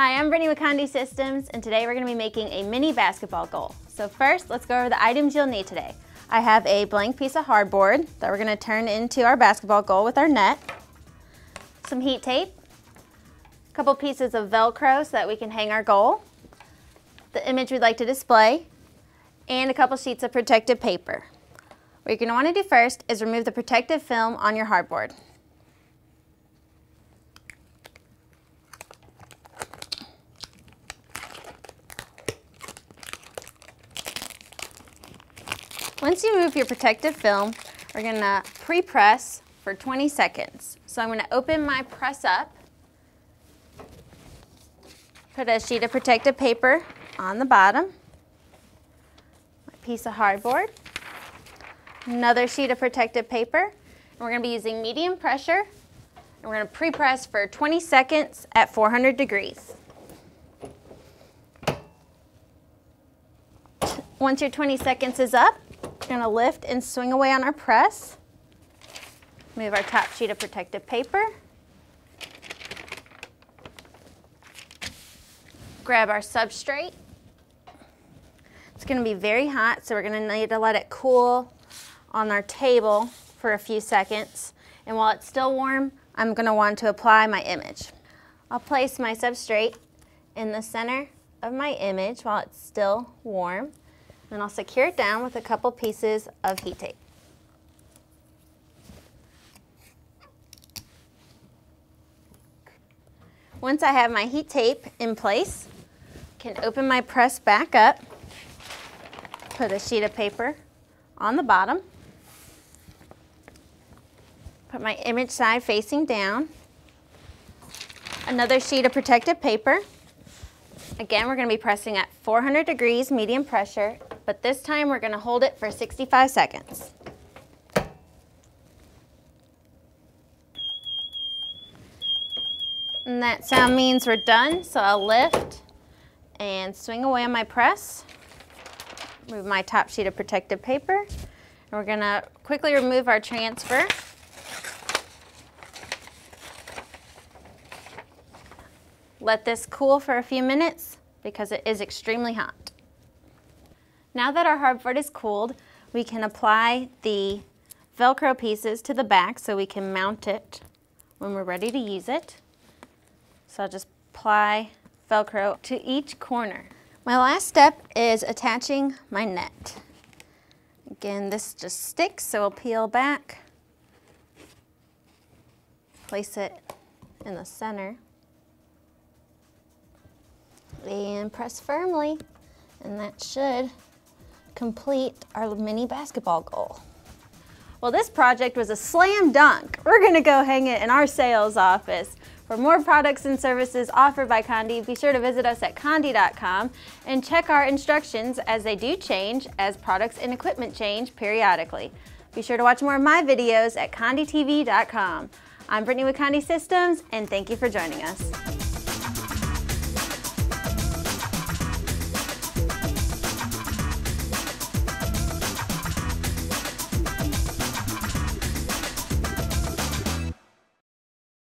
Hi, I'm Brittany Condé Systems, and today we're gonna to be making a mini basketball goal. So first, let's go over the items you'll need today. I have a blank piece of hardboard that we're gonna turn into our basketball goal with our net, some heat tape, a couple pieces of Velcro so that we can hang our goal, the image we'd like to display, and a couple sheets of protective paper. What you're gonna wanna do first is remove the protective film on your hardboard. Once you move your protective film, we're gonna pre-press for 20 seconds. So I'm gonna open my press up, put a sheet of protective paper on the bottom, a piece of hardboard, another sheet of protective paper, and we're gonna be using medium pressure, and we're gonna pre-press for 20 seconds at 400 degrees. Once your 20 seconds is up, gonna lift and swing away on our press. Move our top sheet of protective paper. Grab our substrate. It's gonna be very hot, so we're gonna need to let it cool on our table for a few seconds. And while it's still warm, I'm gonna want to apply my image. I'll place my substrate in the center of my image while it's still warm. And I'll secure it down with a couple pieces of heat tape. Once I have my heat tape in place, I can open my press back up, put a sheet of paper on the bottom, put my image side facing down, another sheet of protective paper. Again, we're gonna be pressing at 400 degrees medium pressure but this time we're gonna hold it for 65 seconds. And that sound means we're done, so I'll lift and swing away on my press. Move my top sheet of protective paper. And we're gonna quickly remove our transfer. Let this cool for a few minutes because it is extremely hot. Now that our hardboard is cooled, we can apply the Velcro pieces to the back so we can mount it when we're ready to use it. So I'll just apply Velcro to each corner. My last step is attaching my net. Again, this just sticks, so we'll peel back, place it in the center, and press firmly, and that should complete our mini basketball goal. Well, this project was a slam dunk. We're gonna go hang it in our sales office. For more products and services offered by Condé, be sure to visit us at condé.com and check our instructions as they do change as products and equipment change periodically. Be sure to watch more of my videos at condetv.com. I'm Brittany with Condé Systems, and thank you for joining us.